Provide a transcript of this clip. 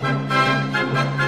Música